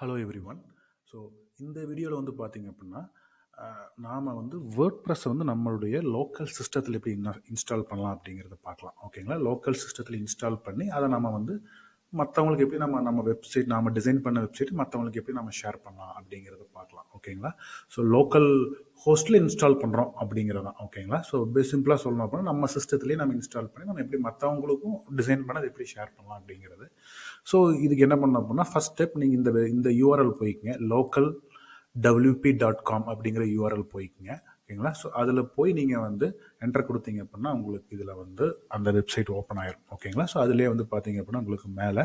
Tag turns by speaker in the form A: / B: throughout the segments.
A: Hello every one so இந்த வீடியோவில் வந்து பார்த்திங்க அப்படின்னா நாம் வந்து வேர்ட் ப்ரெஸ் வந்து நம்மளுடைய லோக்கல் சிஸ்டத்தில் எப்படி இன்ஸ்டால் பண்ணலாம் அப்படிங்கிறத பார்க்கலாம் ஓகேங்களா லோக்கல் சிஸ்டத்தில் இன்ஸ்டால் பண்ணி அதை நம்ம வந்து மற்றவங்களுக்கு எப்படி நம்ம நம்ம வெப்சைட் நாம் டிசைன் பண்ண வெப்சைட் மற்றவங்களுக்கு எப்படி நம்ம ஷேர் பண்ணலாம் அப்படிங்கிறத பார்க்கலாம் ஓகேங்களா ஸோ லோக்கல் ஹோஸ்ட்டில் இன்ஸ்டால் பண்ணுறோம் அப்படிங்கிறது தான். ஓகேங்களா ஸோ சிம்பிளாக சொல்லணும் அப்படின்னா நம்ம சிஸ்டத்துலேயே நம்ம இன்ஸ்டால் பண்ணி நம்ம எப்படி மற்றவங்களுக்கும் டிசைன் பண்ண அதை எப்படி ஷேர் பண்ணலாம் அப்படிங்கிறது ஸோ இதுக்கு என்ன பண்ண அப்படின்னா ஃபஸ்ட் ஸ்டெப் நீங்கள் இந்த இந்த யூஆர்எல் போய்க்குங்க. லோக்கல் டபிள்யூபி டாட் காம் அப்படிங்கிற யூஆர்எல் போய்க்குங்க. ஓகேங்களா? ஸோ அதில் போய் நீங்கள் வந்து என்டர் கொடுத்தீங்க அப்படின்னா உங்களுக்கு இதில் வந்து அந்த வெப்சைட் ஓப்பன் ஆயிரும். ஓகேங்களா? ஸோ அதிலே வந்து பார்த்தீங்க அப்படின்னா உங்களுக்கு மேலே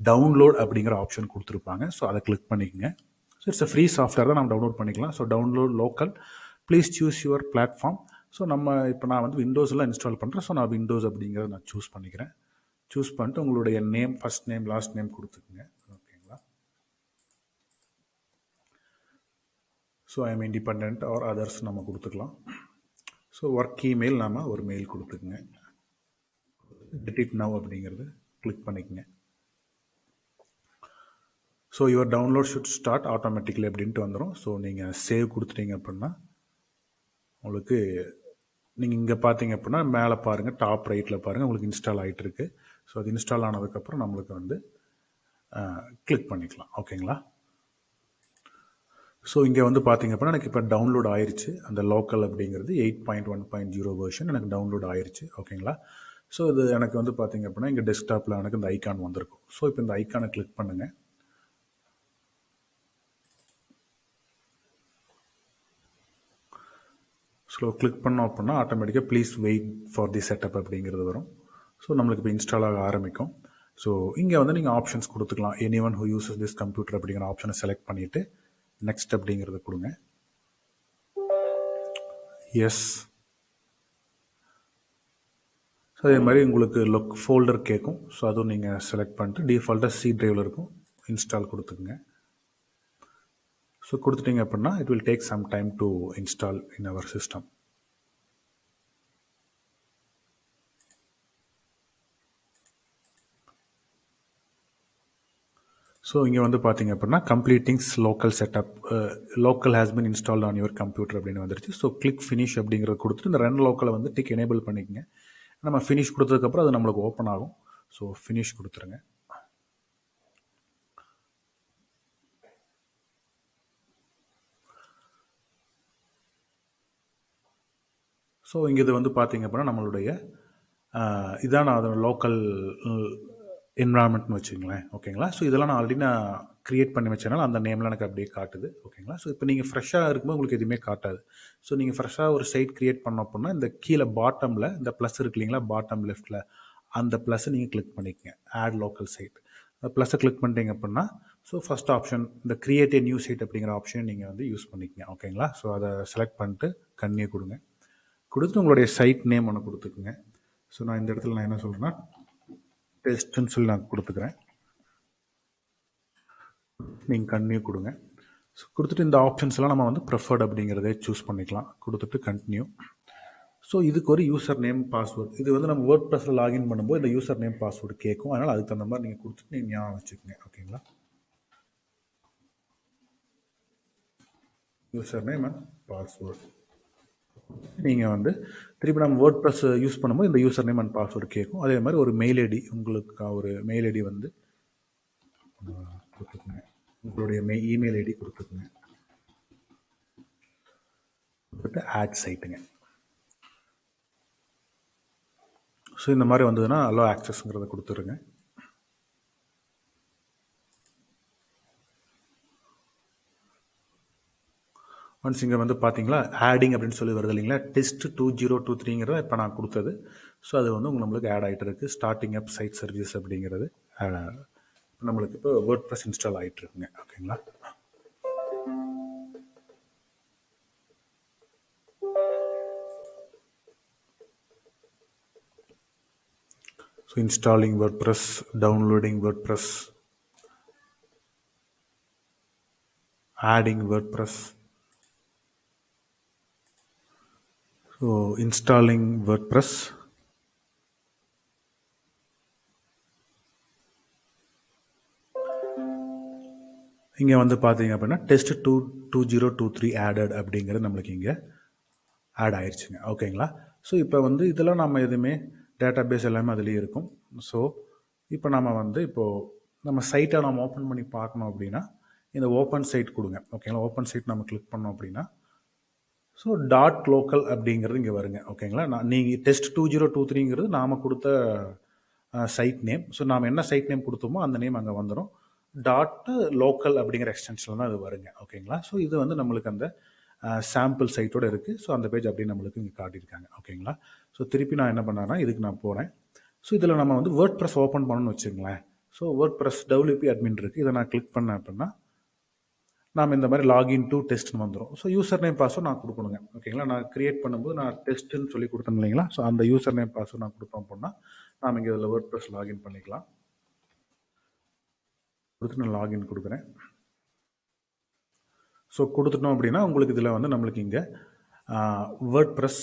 A: டவுன்லோட் அப்படிங்கிற ஆப்ஷன் கொடுத்துருப்பாங்க. ஸோ அதை கிளிக் பண்ணிக்கோங்க. ஸோ இட்ஸ் ஃப்ரீ சாஃப்ட்வேர் தான் நம்ம டவுன்லோட் பண்ணிக்கலாம். So download Local please choose your platform so நம்ம இப்போ நான் வந்து விண்டோஸ்லாம் இன்ஸ்டால் பண்ணுறேன் ஸோ நான் விண்டோஸ் அப்படிங்கிறத நான் சூஸ் பண்ணிக்கிறேன். சூஸ் பண்ணிட்டு உங்களுடைய name first name last name கொடுத்துக்குங்க. ஓகேங்களா so I am independent or others நம்ம கொடுத்துக்கலாம். ஸோ ஒர்க் இமெயில் நாம் ஒரு மெயில் கொடுத்துக்குங்க. டிடிட் நவ் அப்படிங்கிறது கிளிக் பண்ணிக்கங்க. So your download should start automatically அப்படின்ட்டு வந்துடும் ஸோ நீங்கள் சேவ் கொடுத்துட்டீங்க அப்படின்னா உங்களுக்கு நீங்கள் இங்கே பார்த்தீங்க அப்படின்னா மேலே பாருங்கள் டாப் ரைட்டில் பாருங்கள் உங்களுக்கு இன்ஸ்டால் ஆகிட்டுருக்கு ஸோ அது இன்ஸ்டால் ஆனதுக்கப்புறம் நம்மளுக்கு வந்து கிளிக் பண்ணிக்கலாம். ஓகேங்களா ஸோ இங்கே வந்து பார்த்தீங்க அப்படின்னா எனக்கு இப்போ டவுன்லோட் ஆயிருச்சு. அந்த லோக்கல் அப்படிங்கிறது eight point one point zero version எனக்கு டவுன்லோட் ஆயிடுச்சு ஓகேங்களா ஸோ இது எனக்கு வந்து பார்த்தீங்க அப்படின்னா இங்கே டெஸ்க்டாப்பில் எனக்கு இந்த ஐக்கான் வந்திருக்கும். ஸோ இப்போ இந்த ஐக்கானை கிளிக் பண்ணுங்கள் ஸோ கிளிக் பண்ணோம் அப்படின்னா ஆட்டோமேட்டிக்காக please wait for the setup அப்படிங்கிறது வரும். ஸோ நம்மளுக்கு இப்போ இன்ஸ்டால் ஆக ஆரம்பிக்கும். ஸோ இங்கே வந்து நீங்கள் ஆப்ஷன்ஸ் கொடுத்துக்கலாம். Any one who uses this computer அப்படிங்கிற ஆப்ஷனை செலக்ட் பண்ணிவிட்டு நெக்ஸ்ட் அப்படிங்கிறத கொடுங்க. எஸ் ஸோ அதே மாதிரி உங்களுக்கு லொக் ஃபோல்டர் கேட்கும். ஸோ அதுவும் நீங்கள் செலக்ட் பண்ணிட்டு டிஃபால்ட்டாக சி ட்ரைவில் இருக்கும். இன்ஸ்டால் கொடுத்துக்குங்க. ஸோ கொடுத்துட்டீங்க அப்படின்னா it will take some time to install in our system so இங்கே வந்து பார்த்தீங்க அப்படின்னா completing Local setup Local has been install on your computer அப்படின்னு வந்துருச்சு. ஸோ கிளிக் ஃபினிஷ் அப்படிங்கிறத கொடுத்துட்டு இந்த ரெண்டு லோக்கலை வந்து டிக் எனேபிள் பண்ணிக்கங்க. நம்ம ஃபினிஷ் கொடுத்ததுக்கப்புறம் அது நம்மளுக்கு ஓப்பன் ஆகும். ஸோ ஃபினிஷ் கொடுத்துருங்க. ஸோ இங்கே இது வந்து பார்த்தீங்க அப்படின்னா நம்மளுடைய இதான் அதோட லோக்கல் என்வரான்மெண்ட்னு வச்சுங்களேன் ஓகேங்களா ஸோ இதெல்லாம் நான் ஆல்ரெடி நான் க்ரியேட் பண்ணி வச்சனால அந்த நேம்லாம் எனக்கு அப்படியே காட்டுது. ஓகேங்களா ஸோ இப்போ நீங்கள் ஃப்ரெஷ்ஷாக இருக்கும்போது உங்களுக்கு எதுவுமே காட்டாது. ஸோ நீங்கள் ஃப்ரெஷ்ஷாக ஒரு சைட் க்ரியேட் பண்ணோம் அப்படின்னா இந்த கீழே பாட்டமில் இந்த ப்ளஸ் இருக்கு இல்லைங்களா? பாட்டம் லெஃப்ட்டில் அந்த ப்ளஸ்ஸை நீங்கள் கிளிக் பண்ணிக்கங்க. ஆட் லோக்கல் சைட் அந்த ப்ளஸ்ஸை கிளிக் பண்ணிட்டீங்க அப்படின்னா ஸோ ஃபஸ்ட் ஆப்ஷன் இந்த கிரியேட் நியூ சைட் அப்படிங்கிற ஆப்ஷன் நீங்கள் வந்து யூஸ் பண்ணிக்கங்க. ஓகேங்களா ஸோ அதை செலக்ட் பண்ணிட்டு கண்ணியை கொடுங்க. கொடுத்துட்டு உங்களுடைய சைட் நேம் ஒன்று கொடுத்துக்குங்க. ஸோ நான் இந்த இடத்துல நான் என்ன சொல்கிறேன்னா டெஸ்ட்டுன்னு சொல்லி நான் கொடுத்துக்கிறேன். நீங்கள் கண்டினியூ கொடுங்க. ஸோ கொடுத்துட்டு இந்த ஆப்ஷன்ஸ்லாம் நம்ம வந்து ப்ரிஃபர்ட் அப்படிங்கிறதே சூஸ் பண்ணிக்கலாம். கொடுத்துட்டு கண்டினியூ ஸோ இதுக்கு ஒரு யூசர் நேம் பாஸ்வேர்டு இது வந்து நம்ம வேர்ட் ப்ரெஸில் லாகின் பண்ணும்போது இந்த யூசர் நேம் பாஸ்வேர்டு கேட்கும். அதனால் அதுக்கு தகுந்த மாதிரி நீங்கள் கொடுத்துட்டு நீங்கள் ஞாபகம் வச்சுக்கோங்க. ஓகேங்களா யூசர் நேம் அண்ட் பாஸ்வேர்டு நீங்கள் வந்து திருப்பி நம்ம வேர்ட் ப்ளஸ் யூஸ் பண்ணும்போது இந்த யூசர் நேம் அண்ட் பாஸ்வேர்டு கேட்கும் அதே மாதிரி ஒரு மெயில் ஐடி உங்களுக்கு ஒரு மெயில் ஐடி வந்து கொடுத்துருங்க உங்களுடைய மெ இமெயில் ஐடி கொடுத்துருங்க கொடுத்துட்டு ஆட் சைட்டுங்க ஸோ இந்த மாதிரி வந்ததுன்னா அலோ ஆக்சஸ்ங்கிறத கொடுத்துருங்க. ஒன்ஸ் இங்கே வந்து பார்த்தீங்களா ஆடிங் அப்படின்னு சொல்லி வருது இல்லைங்களா? டெஸ்ட் டூ ஜீரோ டூ த்ரீங்கிறத இப்போ நான் கொடுத்தது. ஸோ அது வந்து உங்களுக்கு நம்மளுக்கு ஆட் ஆகிட்டு இருக்குது ஸ்டார்டிங் அப் சைட் சர்வீஸ் அப்படிங்கிறது நம்மளுக்கு இப்போ வேர்ட் ப்ரெஸ் இன்ஸ்டால் ஆகிட்டு இருக்குங்க. ஓகேங்களா so installing WordPress downloading WordPress adding WordPress So installing WordPress. இங்கே வந்து பார்த்தீங்க அப்படின்னா test two two zero two three added அப்படிங்கிறது நம்மளுக்கு இங்கே ஆட் ஆயிடுச்சுங்க ஓகேங்களா ஸோ இப்போ வந்து இதெல்லாம் நம்ம எதுவுமே டேட்டா பேஸ் எல்லாமே அதுலேயே இருக்கும். ஸோ இப்போ நம்ம வந்து இப்போது நம்ம சைட்டை நம்ம ஓப்பன் பண்ணி பார்க்கணும் அப்படின்னா இந்த ஓப்பன் சைட் கொடுங்க. ஓகேங்களா ஓப்பன் சைட் நம்ம கிளிக் பண்ணோம் அப்படின்னா ஸோ டாட் லோக்கல் அப்படிங்கிறது இங்கே வருங்க. ஓகேங்களா நான் நீங்கள் டெஸ்ட் டூ ஜீரோ டூ த்ரீங்கிறது நாம் கொடுத்த சைட் நேம் ஸோ நாம் என்ன சைட் நேம் கொடுத்தோமோ அந்த நேம் அங்கே வந்துடும் டாட்டு லோக்கல் அப்படிங்கிற எக்ஸ்டென்ஷனில் தான் அது வருங்க. ஓகேங்களா ஸோ இது வந்து நம்மளுக்கு அந்த சாம்பிள் சைட்டோட இருக்குது ஸோ அந்த பேஜ் அப்படியே நம்மளுக்கு இங்கே காட்டியிருக்காங்க. ஓகேங்களா ஸோ திருப்பி நான் என்ன பண்ணேன்னா இதுக்கு நான் போகிறேன் ஸோ இதில் நம்ம வந்து வேர்ட் ப்ரெஸ் ஓப்பன் பண்ணணும்னு வச்சுங்களேன் so WordPress WP admin இருக்குது இதை நான் கிளிக் பண்ணேன் அப்படின்னா நாம் இந்த மாதிரி லாகின் டு டெஸ்ட்னு வந்துடும் ஸோ யூசர் நேம் பாஸ்வேர்ட் நான் கொடுக்கணுங்க. ஓகேங்களா நான் கிரியேட் பண்ணும்போது நான் டெஸ்ட்டுன்னு சொல்லி கொடுத்தேன் இல்லைங்களா? ஸோ அந்த யூசர் நேம் பாஸ்வேர்ட் நான் கொடுத்தோம் அப்படின்னா நாம் இங்கே இதில் வேர்ட் ப்ரெஸ் லாகின் பண்ணிக்கலாம். கொடுத்து நான் லாகின் கொடுக்குறேன். ஸோ கொடுத்துட்டோம் அப்படின்னா உங்களுக்கு இதில் வந்து நம்மளுக்கு இங்கே வேர்ட் ப்ரெஸ்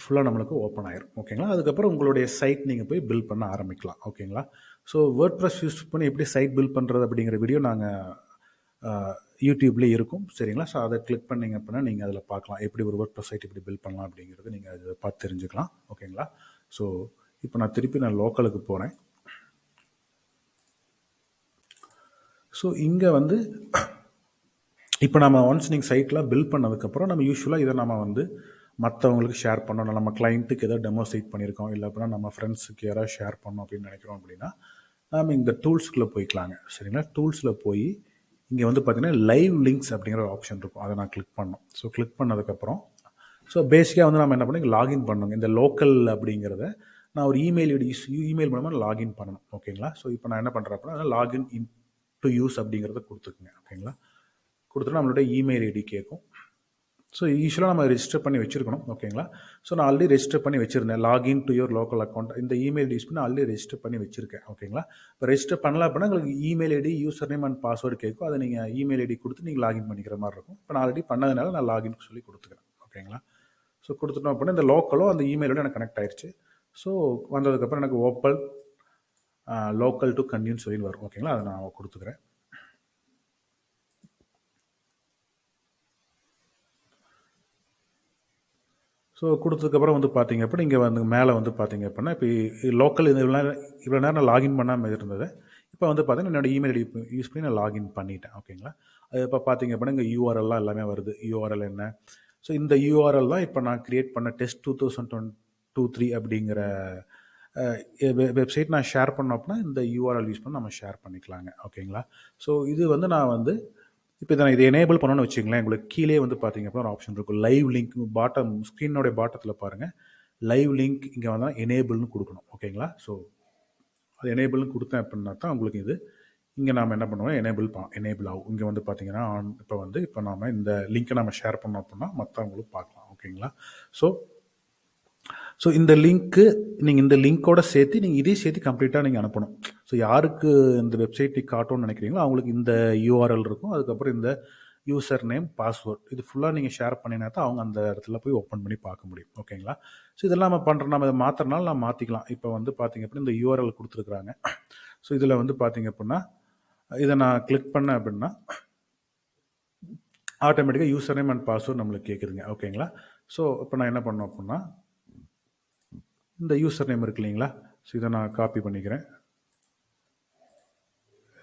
A: ஃபுல்லாக நம்மளுக்கு ஓப்பன் ஆயிரும். ஓகேங்களா அதுக்கப்புறம் உங்களுடைய சைட் நீங்கள் போய் பில் பண்ண ஆரம்பிக்கலாம். ஓகேங்களா ஸோ வேர்ட் ப்ரெஸ் யூஸ் பண்ணி எப்படி சைட் பில் பண்ணுறது அப்படிங்கிற வீடியோ நாங்கள் யூடியூப்லேயே இருக்கும். சரிங்களா? ஸோ அதை கிளிக் பண்ணிங்க அப்படின்னா நீங்கள் அதில் பார்க்கலாம். எப்படி ஒரு ஒர்க் ப்ரெஸ் சைட் எப்படி பில்ட் பண்ணலாம் அப்படிங்கிறது நீங்கள் அதை பார்த்து தெரிஞ்சுக்கலாம். ஓகேங்களா? ஸோ இப்போ நான் திருப்பி நான் லோக்கலுக்கு போகிறேன் ஸோ இங்கே வந்து இப்போ நம்ம ஒன்ஸ் நீங்கள் சைட்டில் பில்ட் பண்ணதுக்கப்புறம் நம்ம யூஸ்வலாக இதை நம்ம வந்து மற்றவங்களுக்கு ஷேர் பண்ணணும். நம்ம கிளைண்ட்டுக்கு எதாவது டெமோ சைட் பண்ணியிருக்கோம். இல்லை அப்படின்னா நம்ம ஃப்ரெண்ட்ஸுக்கு யாராவது ஷேர் பண்ணோம் அப்படின்னு நினைக்கிறோம் அப்படின்னா நம்ம இந்த டூல்ஸ்குள்ளே போய்க்கலாங்க. சரிங்களா? டூல்ஸில் போய் இங்கே வந்து பார்த்தீங்கன்னா லைவ் லிங்க்ஸ் அப்படிங்கிற ஒரு ஆப்ஷன் இருக்கும். அதை நான் கிளிக் பண்ணோம் ஸோ கிளிக் பண்ணதுக்கப்புறம் ஸோ பேசிக்காக வந்து நம்ம என்ன பண்ணி லாகின் பண்ணணும். இந்த லோக்கல் அப்படிங்கிறத நான் ஒரு இமெயில் ஐடி இமெயில் மூலமாக லாகின் பண்ணணும். ஓகேங்களா ஸோ இப்போ நான் என்ன பண்ணுறேன் அப்படின்னா லாகின் இன் டு யூஸ் அப்படிங்கிறத கொடுத்துக்குங்க. ஓகேங்களா கொடுத்துட்டு நம்மளோட இமெயில் ஐடி கேட்கும் ஸோ யூஸ்வலாக நம்ம ரெஜிஸ்டர் பண்ணி வச்சுருக்கணும் ஓகேங்களா ஸோ நான் ஆல்ரெடி ரெஜிஸ்டர் பண்ணி வச்சுருந்தேன். Login to your Local account இந்த இமெயில் யூஸ் பண்ணி ஆல்ரெடி ரெஜிஸ்டர் பண்ணி வச்சுருக்கேன் ஓகேங்களா இப்போ ரெஜிஸ்டர் பண்ணல அப்படின்னா உங்களுக்கு email ID user name and password கேட்கும். அதை நீங்கள் இமெயில் ஐடி கொடுத்து நீங்கள் லாகின் பண்ணிக்கிற மாதிரி இருக்கும். இப்போ நான் ஆல்ரெடி பண்ணதுனால நான் லாகின் சொல்லி கொடுத்துக்கிறேன் ஓகேங்களா ஸோ கொடுத்துட்டோம் அப்படின்னா இந்த லோக்கலோ அந்த இமெயிலோட எனக்கு கனெக்ட் ஆயிடுச்சு ஸோ வந்ததுக்கப்புறம் எனக்கு ஓப்பல் லோக்கல் டு கண்டின்னு சொல்லி வரும் ஓகேங்களா அதை நான் கொடுத்துக்கிறேன். ஸோ கொடுத்ததுக்கப்புறம் வந்து பார்த்தீங்க அப்படின்னா இங்கே வந்து மேலே வந்து பார்த்தீங்க அப்படின்னா இப்போ லோக்கல் இது இவ்வளோ நேரம் இவ்வளோ நேரம் நான் லாகின் பண்ணாமல் இருந்தது இப்போ வந்து பார்த்தீங்கன்னா என்னோடய இமெயில் ஐடி யூஸ் பண்ணி நான் லாகின் பண்ணிட்டேன் ஓகேங்களா அது இப்போ பார்த்தீங்க அப்படின்னா இங்கே யூஆர்எல்லாம் எல்லாமே வருது. யூஆர்எல் என்ன? ஸோ இந்த யூஆர்எல் தான் இப்போ நான் க்ரியேட் பண்ண test two thousand twenty two three அப்படிங்கிற வெப்சைட் நான் ஷேர் பண்ணோம் அப்படின்னா இந்த யூஆர்எல் யூஸ் பண்ணி நம்ம ஷேர் பண்ணிக்கலாங்க ஓகேங்களா ஸோ இது வந்து நான் வந்து இப்போ இதை நான் இதை எனேபிள் பண்ணணும்னு வச்சுங்களேன் உங்களுக்கு கீழே வந்து பார்த்தீங்க அப்படின்னா ஒரு ஆப்ஷன் இருக்கும். லைவ் லிங்க் பாட்டம் ஸ்க்ரீனோடைய பாட்டத்தில் பாருங்கள் லைவ் லிங்க் இங்கே வந்தால் எனேபிள்னு கொடுக்கணும். ஓகேங்களா ஸோ அது எனேபிள்னு கொடுத்தேன் அப்படின்னா தான் உங்களுக்கு இது. இங்கே நாம் என்ன பண்ணுவோம்? எனேபிள் பா எனேபிள் ஆகும். இங்கே வந்து பார்த்தீங்கன்னா ஆன் இப்போ வந்து இப்போ நாம் இந்த லிங்க்கை நம்ம ஷேர் பண்ணோம் அப்படின்னா மற்றவங்களும் பார்க்கலாம். ஓகேங்களா ஸோ ஸோ இந்த லிங்க்கு நீங்கள் இந்த லிங்க்கோட சேர்த்து நீங்கள் இதே சேர்த்து கம்ப்ளீட்டாக நீங்கள் அனுப்பணும். ஸோ யாருக்கு இந்த வெப்சைட் காட்டணும்னு நினைக்கிறீங்களோ அவங்களுக்கு இந்த யூஆர்எல் இருக்கும். அதுக்கப்புறம் இந்த யூசர் நேம் பாஸ்வேர்ட் இது ஃபுல்லாக நீங்கள் ஷேர் பண்ணினா தான் அவங்க அந்த இடத்துல போய் ஓப்பன் பண்ணி பார்க்க முடியும். ஓகேங்களா ஸோ இதெல்லாம் நம்ம பண்ணுற நம்ம இதை மாற்றுறனால நம்ம மாற்றிக்கலாம் இப்போ வந்து பார்த்தீங்க அப்படின்னா இந்த யூஆர்எல் கொடுத்துருக்குறாங்க. ஸோ இதில் வந்து பார்த்தீங்க அப்படின்னா இதை நான் கிளிக் பண்ணேன் அப்படின்னா ஆட்டோமேட்டிக்காக யூசர் நேம் அண்ட் பாஸ்வேர்ட் நம்மளுக்கு கேட்குதுங்க ஓகேங்களா ஸோ இப்போ நான் என்ன பண்ணோம் அப்படின்னா இந்த யூசர் நேம் இருக்கு இல்லைங்களா? ஸோ இதை நான் காப்பி பண்ணிக்கிறேன்.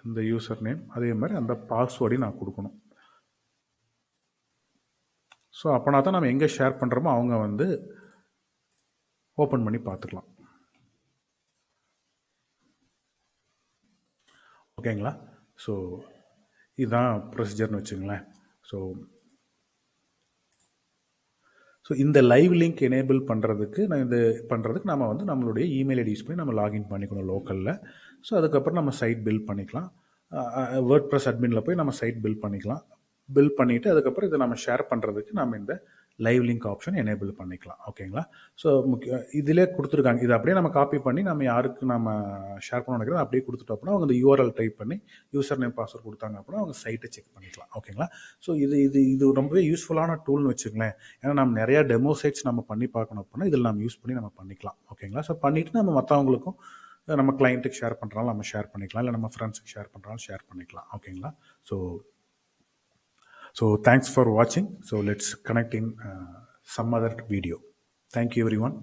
A: இந்த யூசர் நேம் அதே மாதிரி அந்த பாஸ்வேர்டையும் நான் கொடுக்கணும். ஸோ அப்போனா தான் நம்ம எங்கே ஷேர் பண்ணுறோமோ அவங்க வந்து ஓப்பன் பண்ணி பார்த்துக்கலாம். ஓகேங்களா ஸோ இதுதான் ப்ரொசீஜர்னு வச்சுங்களேன். ஸோ ஸோ இந்த லைவ் லிங்க் எனேபிள் பண்ணுறதுக்கு நான் இது பண்ணுறதுக்கு நம்ம வந்து நம்மளுடைய இமெயில் ஐடி யூஸ் பண்ணி நம்ம லாகின் பண்ணிக்கணும் லோக்கலில் ஸோ அதுக்கப்புறம் நம்ம சைட் பில்ட் பண்ணிக்கலாம். வேர்ட் ப்ரெஸ் அட்மினில் போய் நம்ம சைட் பில்ட் பண்ணிக்கலாம். பில்ட் பண்ணிவிட்டு அதுக்கப்புறம் இதை நம்ம ஷேர் பண்ணுறதுக்கு நம்ம இந்த லைவ் லிங்க் ஆப்ஷன் எனேபிள் பண்ணிக்கலாம். ஓகேங்களா ஸோ முக்கிய இதிலே கொடுத்துருக்காங்க. இதை அப்படியே நம்ம காப்பி பண்ணி நம்ம யாருக்கு நம்ம ஷேர் பண்ண நினைக்கிறோம் அப்படியே கொடுத்துட்டோம் அப்படின்னா அவங்க இந்த யூஆர்எல் டைப் பண்ணி யூசர் நேம் பாஸ்வேர்ட் கொடுத்தாங்க அப்படின்னா அவங்க சைட்டை செக் பண்ணிக்கலாம். ஓகேங்களா ஸோ இது இது இது ரொம்பவே யூஸ்ஃபுல்லான டூல்னு வச்சுங்களேன் ஏன்னா நம்ம நிறையா டெமோ சைட்ஸ் நம்ம பண்ணி பார்க்கணும் அப்படின்னா இதில் நம்ம யூஸ் பண்ணி நம்ம பண்ணிக்கலாம். ஓகேங்களா ஸோ பண்ணிவிட்டு நம்ம மற்றவங்களுக்கும் நம்ம கிளைண்ட்டுக்கு ஷேர் பண்ணுறாலும் நம்ம ஷேர் பண்ணிக்கலாம். இல்லை நம்ம ஃப்ரெண்ட்ஸுக்கு ஷேர் பண்ணுறாலும் ஷேர் பண்ணிக்கலாம். ஓகேங்களா ஸோ ஸோ தேங்க்ஸ் ஃபார் வாட்சிங் so let's connect in some other video thank you everyone